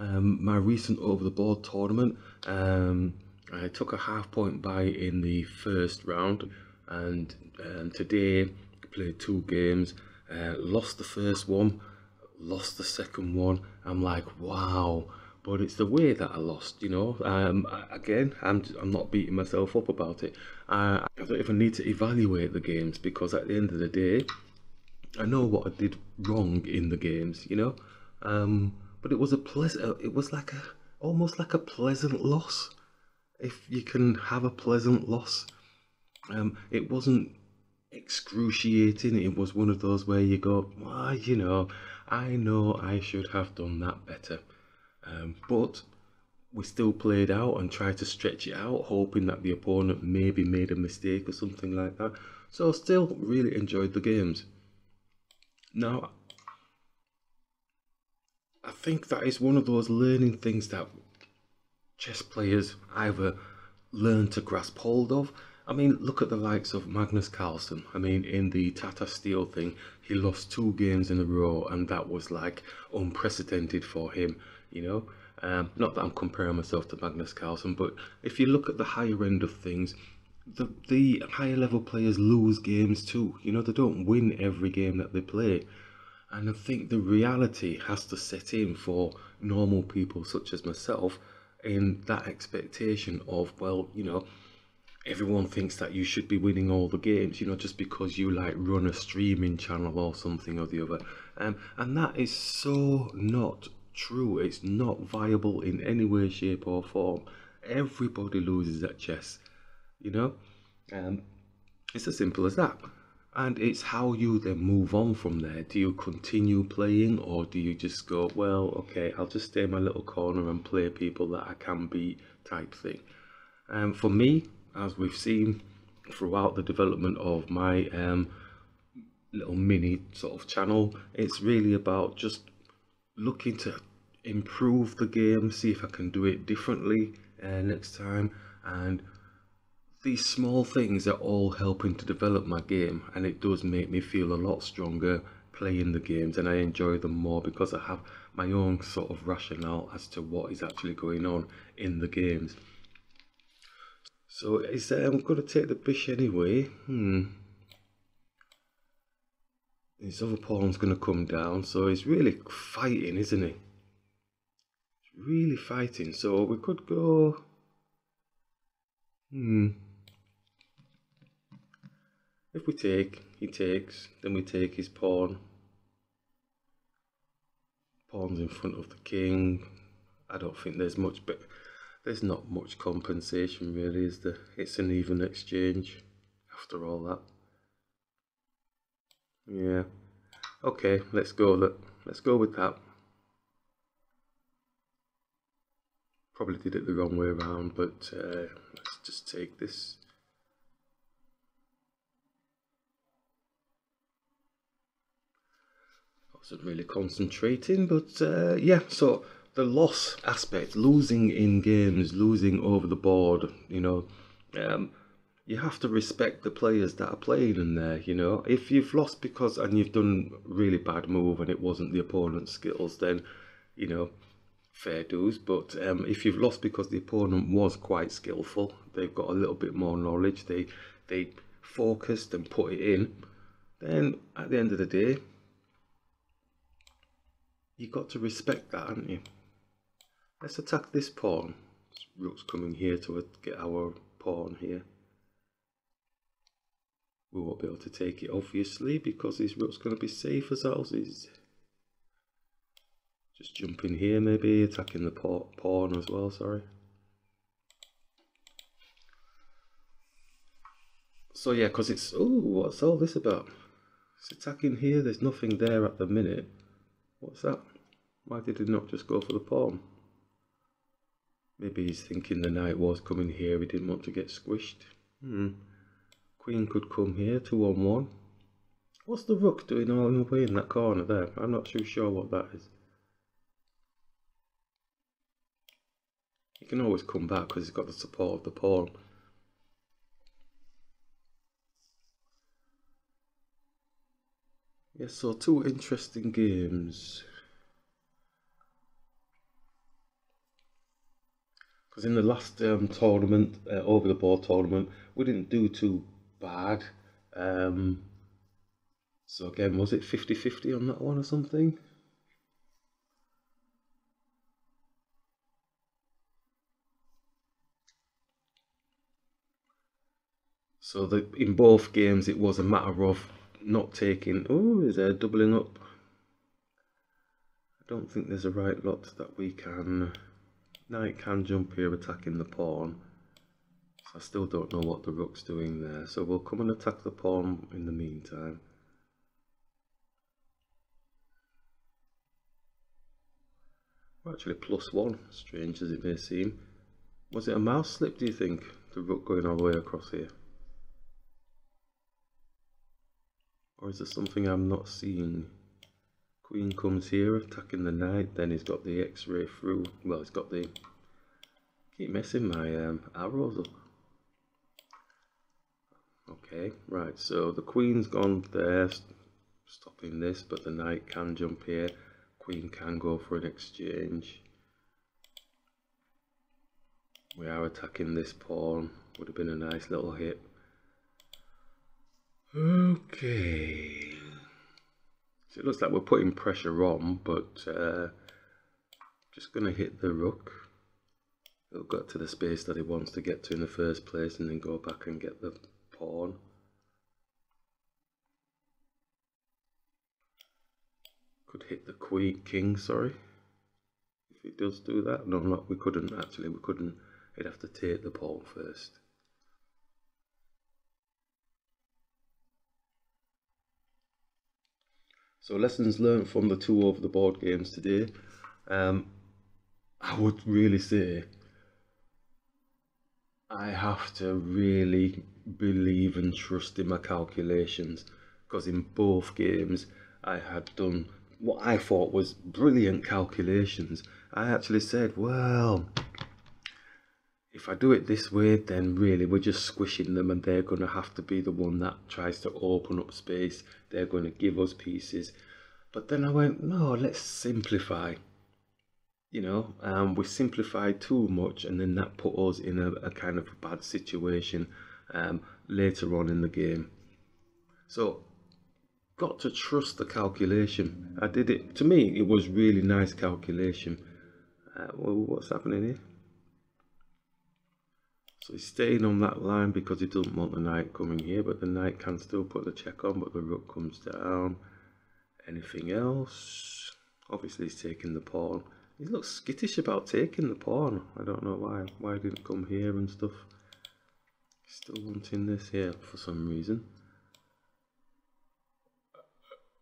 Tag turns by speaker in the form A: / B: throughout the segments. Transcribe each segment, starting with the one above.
A: um, my recent over the board tournament. Um, I took a half point bye in the first round, and um, today played two games. Uh, lost the first one, lost the second one. I'm like, wow. But it's the way that I lost, you know. Um, again, I'm I'm not beating myself up about it. I, I don't even need to evaluate the games because at the end of the day, I know what I did wrong in the games, you know. Um, but it was a pleasant. It was like a almost like a pleasant loss, if you can have a pleasant loss. Um, it wasn't excruciating. It was one of those where you go, well, you know, I know I should have done that better. Um, but we still played out and tried to stretch it out, hoping that the opponent maybe made a mistake or something like that. So still really enjoyed the games. Now, I think that is one of those learning things that chess players either learn to grasp hold of. I mean, look at the likes of Magnus Carlsen. I mean, in the Tata Steel thing, he lost two games in a row, and that was like unprecedented for him, you know. Um, not that I'm comparing myself to Magnus Carlsen, but if you look at the higher end of things, the, the higher level players lose games too. You know, they don't win every game that they play. And I think the reality has to set in for normal people such as myself in that expectation of, well, you know, everyone thinks that you should be winning all the games, you know, just because you like run a streaming channel or something or the other. Um, and that is so not true. It's not viable in any way, shape, or form. Everybody loses at chess, you know. Um, it's as simple as that and it's how you then move on from there. Do you continue playing or do you just go well okay i'll just stay in my little corner and play people that i can beat type thing? And um, for me as we've seen throughout the development of my um, little mini sort of channel it's really about just looking to improve the game see if i can do it differently uh, next time and these small things are all helping to develop my game and it does make me feel a lot stronger playing the games and I enjoy them more because I have my own sort of rationale as to what is actually going on in the games. So is that I'm going to take the fish anyway. Hmm. His other pawn's going to come down, so he's really fighting, isn't he? He's really fighting, so we could go... Hmm. If we take, he takes, then we take his pawn. Pawn's in front of the king. I don't think there's much, but there's not much compensation really, is there? It's an even exchange after all that. Yeah. Okay, let's go. Look, let's go with that. Probably did it the wrong way around, but uh, let's just take this. Wasn't really concentrating, but uh, yeah, so the loss aspect, losing in games, losing over the board, you know, um, you have to respect the players that are playing in there, you know. If you've lost because and you've done really bad move and it wasn't the opponent's skills, then, you know, fair dues. But um, if you've lost because the opponent was quite skillful, they've got a little bit more knowledge, they they focused and put it in, then at the end of the day, You've got to respect that, haven't you? Let's attack this pawn. Rook's coming here to get our pawn here. We won't be able to take it, obviously, because this rook's going to be safe as ours is. Just jump in here, maybe, attacking the pawn as well, sorry. So yeah, because it's, oh, what's all this about? It's attacking here, there's nothing there at the minute. What's that? Why did he not just go for the pawn? Maybe he's thinking the knight was coming here, he didn't want to get squished. Hmm. Queen could come here, two on one. What's the rook doing all the way in that corner there? I'm not too sure what that is. He can always come back because he's got the support of the pawn. Yes, so two interesting games. Because in the last um, tournament, uh, over the board tournament, we didn't do too bad. Um, so again, was it 50-50 on that one or something? So the, in both games, it was a matter of not taking. Oh, is there doubling up? I don't think there's a right lot that we can. Knight can jump here, attacking the pawn. So I still don't know what the rook's doing there. So we'll come and attack the pawn in the meantime. We're actually plus one, strange as it may seem. Was it a mouse slip, do you think? The rook going all the way across here? Or is there something I'm not seeing? Queen comes here, attacking the knight, then he's got the x-ray through. Well, he's got the... Keep messing my um, arrows up. Okay, right, so the queen's gone there, stopping this, but the knight can jump here. Queen can go for an exchange. We are attacking this pawn. Would have been a nice little hit. Okay. So it looks like we're putting pressure on, but uh, just going to hit the rook. He'll get to the space that he wants to get to in the first place and then go back and get the pawn. Could hit the queen, king, sorry. If it does do that. No, not, we couldn't actually, we couldn't. He'd have to take the pawn first. So lessons learned from the two over the board games today. Um, I would really say I have to really believe and trust in my calculations because in both games I had done what I thought was brilliant calculations. I actually said, well, if I do it this way, then really we're just squishing them and they're going to have to be the one that tries to open up space. They're going to give us pieces. But then I went, no, let's simplify. You know, um, we simplified too much and then that put us in a, a kind of a bad situation um, later on in the game. So, got to trust the calculation. I did it, to me, it was really nice calculation. Uh, well, what's happening here? So he's staying on that line because he doesn't want the knight coming here, but the knight can still put the check on, but the rook comes down. Anything else? Obviously he's taking the pawn. He looks skittish about taking the pawn. I don't know why. Why didn't come here and stuff. Still wanting this here for some reason.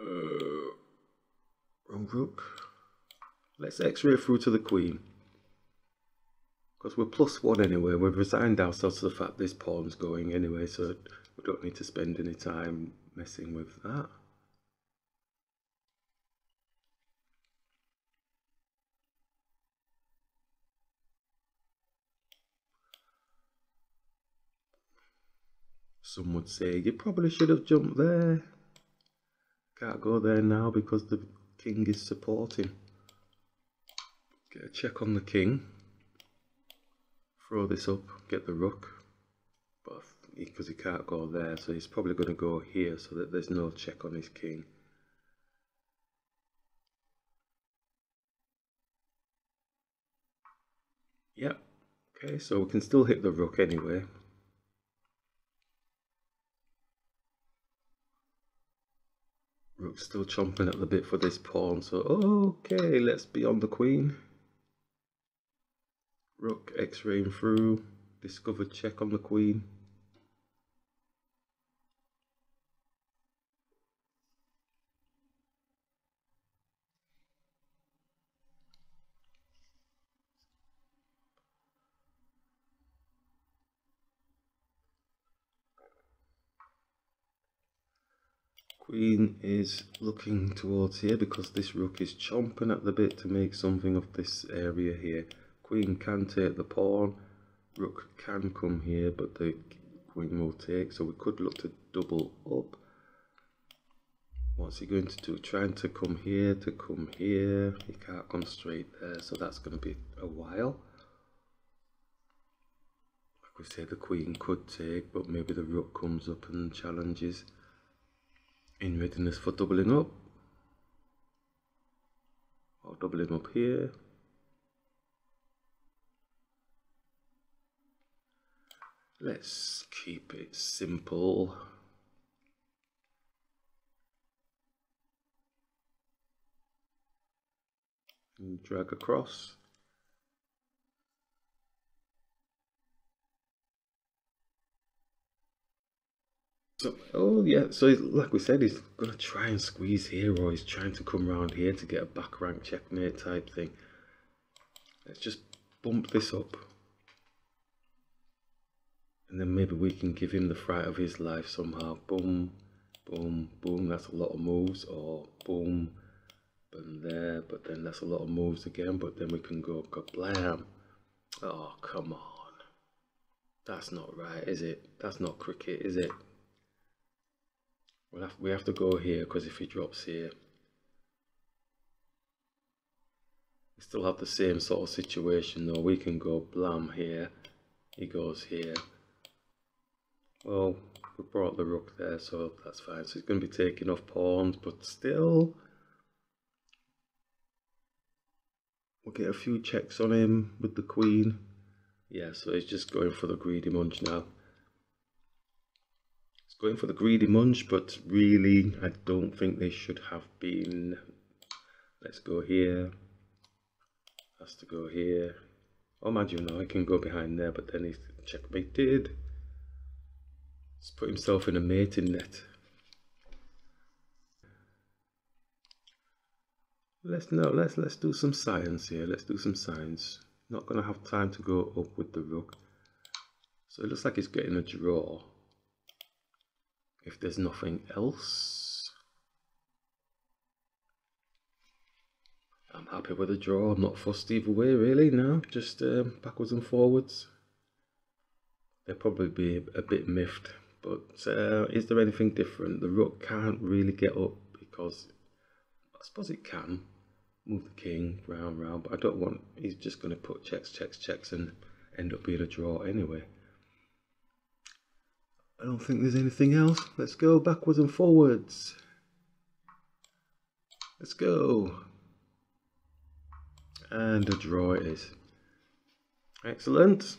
A: Uh, wrong rook. Let's x-ray through to the queen. Because we're plus one anyway, we've resigned ourselves to the fact this pawn's going anyway, so we don't need to spend any time messing with that. Some would say you probably should have jumped there. Can't go there now because the king is supporting. Get a check on the king throw this up, get the rook, but because he can't go there, so he's probably going to go here so that there's no check on his king. Yep, okay, so we can still hit the rook anyway. Rook's still chomping at the bit for this pawn, so okay, let's be on the queen. Rook x-raying through, discovered check on the queen. Queen is looking towards here because this rook is chomping at the bit to make something of this area here. Queen can take the pawn. Rook can come here, but the queen will take. So we could look to double up. What's he going to do? Trying to come here, to come here. He can't come straight there, so that's going to be a while. Like we say, the queen could take, but maybe the rook comes up and challenges in readiness for doubling up. I'll double him up here. Let's keep it simple. And drag across. So, oh yeah, so like we said, he's to try and squeeze here, or he's trying to come around here to get a back rank checkmate type thing. Let's just bump this up. And then maybe we can give him the fright of his life somehow. Boom, boom, boom, that's a lot of moves. Or boom, boom there, but then that's a lot of moves again. But then we can go kablam. Oh, come on. That's not right, is it? That's not cricket, is it? We'll have, we have to go here because if he drops here, we still have the same sort of situation though. We can go blam here, he goes here. Well, we brought the rook there, so that's fine. So he's going to be taking off pawns, but still, we'll get a few checks on him with the queen. Yeah, so he's just going for the greedy munch now He's going for the greedy munch, but really I don't think they should have been. Let's go here. Has to go here. Oh, imagine now I can go behind there, but then he's checkmated. He's put himself in a mating net. Let's no, let's let's do some science here. Let's do some science. Not gonna have time to go up with the rook. So it looks like he's getting a draw if there's nothing else. I'm happy with the draw, I'm not fussed either way really now, just um, backwards and forwards. They'll probably be a bit miffed, but uh, is there anything different? The rook can't really get up because I suppose it can move the king round round, but I don't want, he's just going to put checks, checks, checks and end up being a draw anyway. I don't think there's anything else. Let's go backwards and forwards. Let's go. And a draw it is. Excellent.